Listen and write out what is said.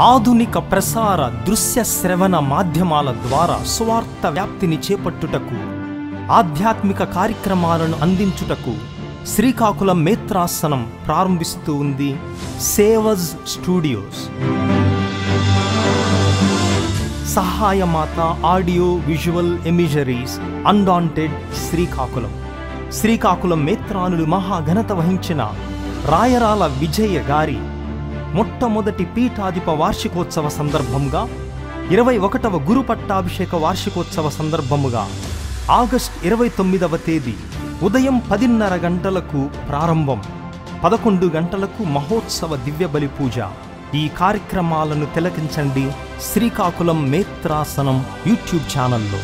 ఆధునిక ప్రసార దృశ్య శ్రవణ మాధ్యమాల ద్వారా స్వార్థ వ్యాప్తిని చేపట్టుటకు ఆధ్యాత్మిక కార్యక్రమాలను అందించుటకు శ్రీకాకుళం మేత్రాసనం ప్రారంభిస్తూ ఉంది సేవజ్ studios. సహాయమాత audio visual imageries undaunted Srikakulam. Srikakulam మేత్రానులు మహాఘనత వహించిన రాయరాల విజయ గారి మొట్టమొదటి పీఠాధిప వార్షికోత్సవ సందర్భంగా ఇరవై ఒకటవ గురు పట్టాభిషేక వార్షికోత్సవ సందర్భముగా ఆగస్ట్ ఇరవై తొమ్మిదవ తేదీ ఉదయం పదిన్నర గంటలకు ప్రారంభం. పదకొండు గంటలకు మహోత్సవ దివ్య బలి పూజ. ఈ కార్యక్రమాలను తిలకించండి శ్రీకాకుళం మేత్రాసనం యూట్యూబ్ ఛానల్లో.